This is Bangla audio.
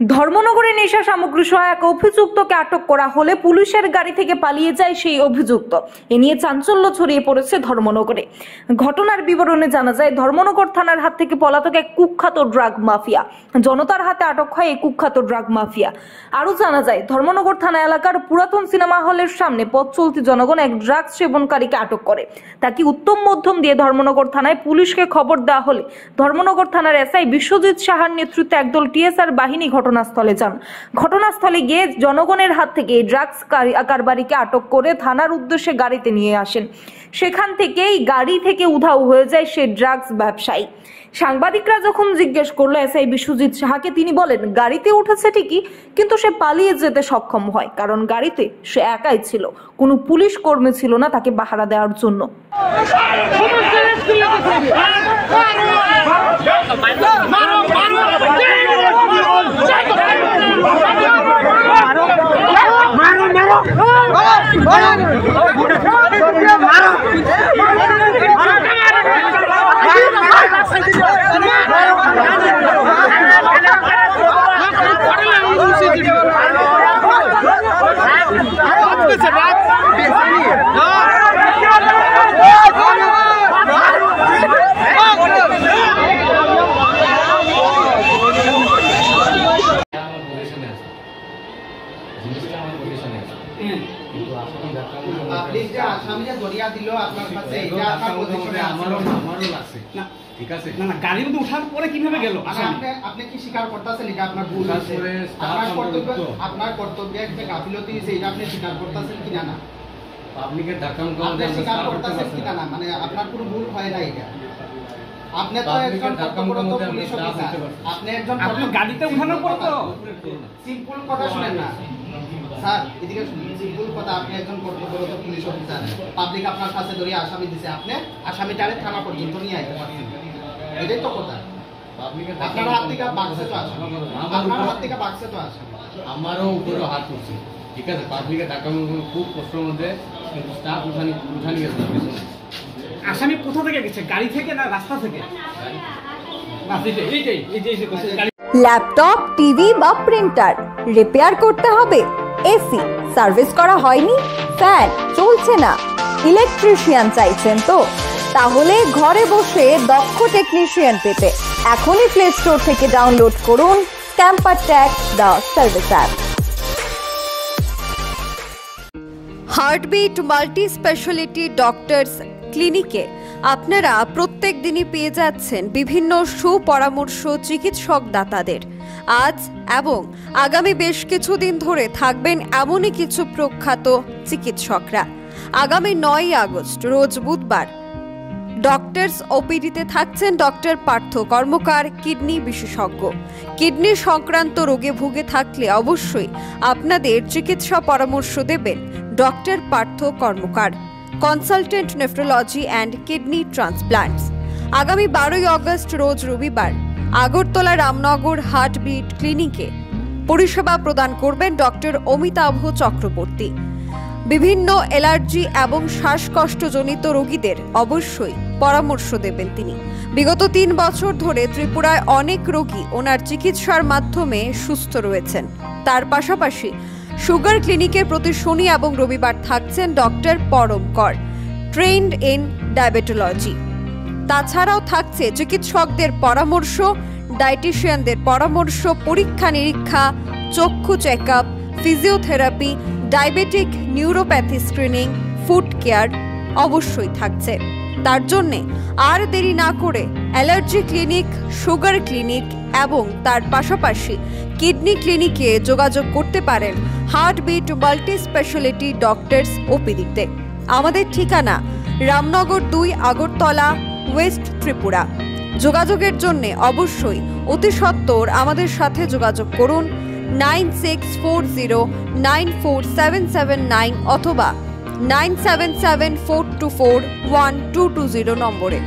ধর্মনগরে নেশা সামগ্রী সহ এক অভিযুক্তকে আটক করা হলে পুলিশের গাড়ি থেকে পালিয়ে যায় সেই অভিযুক্ত। এ নিয়ে চাঞ্চল্য ছড়িয়ে পড়েছে ধর্মনগরে। ঘটনার বিবরণে জানা যায়, ধর্মনগর থানার হাত থেকে পলাতক এক কুখ্যাত ড্রাগ মাফিয়া। জনতার হাতে আটক হয় এই কুখ্যাত ড্রাগ মাফিয়া। আরও জানা যায়, ধর্মনগর থানা এলাকার পুরাতন সিনেমা হলের সামনে পথ চলতি জনগণ এক ড্রাগস সেবনকারীকে আটক করে। তাকে উত্তম মধ্যম দিয়ে ধর্মনগর থানায় পুলিশকে খবর দেওয়া হলে? ধর্মনগর থানার এসআই বিশ্বজিৎ সাহার নেতৃত্বে একদল টিএসআর বাহিনী ঘটনাস্থলে যান ঘটনাস্থলে গিয়ে জনগণের হাত থেকে ড্রাগস কারবারিকে আটক করে থানার উদ্দেশ্যে গাড়িতে নিয়ে আসেন সেখান থেকেই গাড়ি থেকে উধাও হয়ে যায় সে ড্রাগস ব্যবসায়ী সাংবাদিকরা যখন জিজ্ঞেস করল এসআই বিশ্বজিৎ সাহাকে তিনি বলেন গাড়িতে উঠেছে ঠিকই কিন্তু সে পালিয়ে যেতে সক্ষম হয় কারণ গাড়িতে সে একাই ছিল কোনো পুলিশ কর্মী ছিল না তাকে বাহারা দেওয়ার জন্য रात কিন্তু আসলে ডাক্তার আপনি যে আসামি যে দরিয়া দিল আপনার কাছে এটা আপনার পজিশনে আমারও আমারও আমারও লাগছে না। ঠিক আছে? না না গাড়ির মধ্যে ওঠার পরে কীভাবে গেল? মানে আপনি আপনি কি স্বীকার করতেছেন এটা আপনার ভুল স্বীকার হয়েছে? করে staff আপনার কর্তব্য আপনার কর্তব্যে একটা গাফিলতি হয়েছে এটা আপনি স্বীকার করতেছেন কিনা না? পাবলিকের ধাক্কা আপনি স্বীকার করতেছেন কিনা না? মানে আপনার কোনো ভুল হয় না এটা। আপনি তো একজন কর্তব্যরত পুলিশ অফিসার। staff হতে পারছি। আপনি একজন আপনি গাড়িতে উঠানোর পর তো সিম্পল কথা শুনেন না। স্যার এদিকে শুনুন সিম্পল কথা আপনি একজন কর্তব্যরত পুলিশ অফিসার। পাবলিক আপনার কাছে ধরে আসামি দিছে আপনি আসামিটারে থানা পর্যন্ত নিয়ে আইতে পারছেন এটাই তো কথা। আপনার হাত থেকে বাক্সে তো আসে আপনার হাত থেকে বাক্সে তো আসে আমারও উপরে হাত ঠিক আছে পাবলিকের ধাক্কা খুব কষ্টের মধ্যে কিন্তু স্টাফ উঠানি উঠানি গেছে। আসামি কোথা থেকে গেছে? গাড়ি থেকে না রাস্তা থেকে? না এইটাই এইটাই এই যে এই যে বলছে, গাড়ি ল্যাপটপ টিভি বা প্রিন্টার রিপেয়ার করতে হবে। এসি, সার্ভিস করা হয়নি, ফ্যান চলছে না। ইলেকট্রিশিয়ান চাইছেন তো। তাহলে ঘরে বসে দক্ষ টেকনিশিয়ান পেতে এখনই প্লে স্টোর থেকে ডাউনলোড করুন ক্যাম্পার tag the service app Heartbeat multi speciality doctors ক্লিনিকে আপনারা প্রত্যেক দিনই পেয়ে যাচ্ছেন বিভিন্ন সুপরামর্শ চিকিৎসক দাতাদের আজ এবং আগামী বেশ কিছুদিন ধরে থাকবেন এমনই কিছু প্রখ্যাত চিকিৎসকরা। আগামী নয়ই আগস্ট, রোজ বুধবার ডক্টরস ওপিডিতে থাকছেন ডক্টর পার্থ, কর্মকার, কিডনি বিশেষজ্ঞ। কিডনি সংক্রান্ত রোগে ভুগে থাকলে অবশ্যই আপনাদের চিকিৎসা পরামর্শ দেবেন doctor Partha, Karmakar. Consultant nephrology and kidney transplants আগামী বারোই আগস্ট রোজ রবিবার আগরতলা রামনগর হার্টবিট ক্লিনিকে পরিষেবা প্রদান করবেন ডক্টর অমিতাভ চক্রবর্তী। বিভিন্ন অ্যালার্জি এবং শ্বাসকষ্টজনিত রোগীদের অবশ্যই পরামর্শ দেবেন তিনি। বিগত তিন বছর ধরে ত্রিপুরায় অনেক রোগী ওনার চিকিৎসার মাধ্যমে সুস্থ রয়েছেন। তার পাশাপাশি সুগার ক্লিনিকের প্রতি শনি এবং রবিবার থাকছেন ডক্টর পরম কর ট্রেন্ড ইন ডায়াবেটোলজি। তাছাড়াও থাকছে চিকিৎসকদের পরামর্শ, ডায়েটিশিয়ানদের পরামর্শ, পরীক্ষা নিরীক্ষা, চক্ষু check up physiotherapy, diabetic neuropathy screening, foot care অবশ্যই থাকছে। তার জন্যে আর দেরি না করে অ্যালার্জি ক্লিনিক, সুগার ক্লিনিক এবং তার পাশাপাশি কিডনি ক্লিনিকে যোগাযোগ করতে পারেন হার্টবিট মাল্টি স্পেশালিটি ডক্টরস ওপিডিতে। আমাদের ঠিকানা রামনগর দুই আগরতলা, ওয়েস্ট ত্রিপুরা। যোগাযোগের জন্য অবশ্যই অতি সত্বর আমাদের সাথে যোগাযোগ করুন nine six four zero nine four seven seven nine অথবা nine seven seven four two four one two two zero নম্বরে।